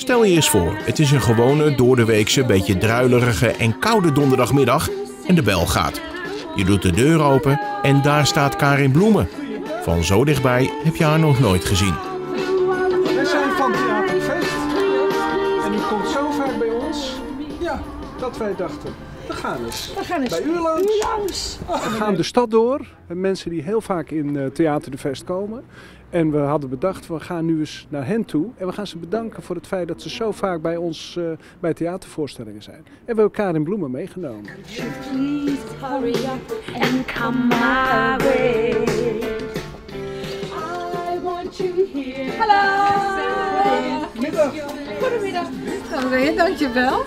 Stel je eens voor, het is een gewone, doordeweekse, beetje druilerige en koude donderdagmiddag en de bel gaat. Je doet de deur open en daar staat Karin Bloemen. Van zo dichtbij heb je haar nog nooit gezien. We zijn van Theater Feest. En u komt zo vaak bij ons. Ja, dat wij dachten, we gaan eens. We gaan eens Bij u langs. u langs. We gaan de stad door. Met mensen die heel vaak in eh, Theater de Vest komen. En we hadden bedacht, we gaan nu eens naar hen toe. En we gaan ze bedanken voor het feit dat ze zo vaak bij ons eh, bij theatervoorstellingen zijn. En we hebben elkaar in bloemen meegenomen. Please hurry up and come my way. I want you here. Hallo. Middag. Goedemiddag. Alweer, dankjewel.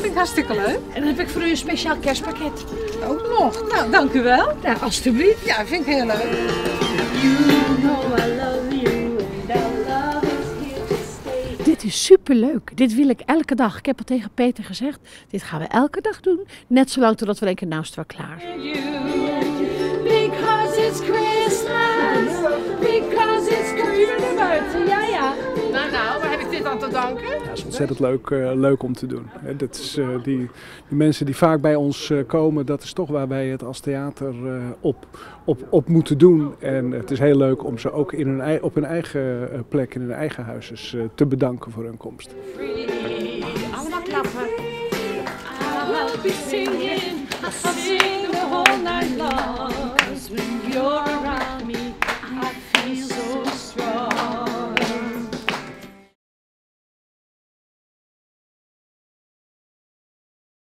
Vind ik hartstikke leuk. En dan heb ik voor u een speciaal kerstpakket. Ook nog. Nou, dank u wel. Nou, alstublieft. Ja, vind ik heel leuk. You know I love you and our love is here to stay. Dit is superleuk. Dit wil ik elke dag. Ik heb al tegen Peter gezegd. Dit gaan we elke dag doen. Net zolang totdat we denken, nou is het wel klaar. Because it's Christmas. Because it's Christmas. Dit aan te danken? Ja, dat is ontzettend leuk, eh, leuk om te doen. Hè, dat is, eh, die, die mensen die vaak bij ons eh, komen, dat is toch waar wij het als theater eh, op, op, op moeten doen. En het is heel leuk om ze ook in hun, op hun eigen eh, plek, in hun eigen huisjes, eh, te bedanken voor hun komst. Allemaal klappen.